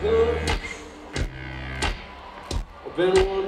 good. I've been one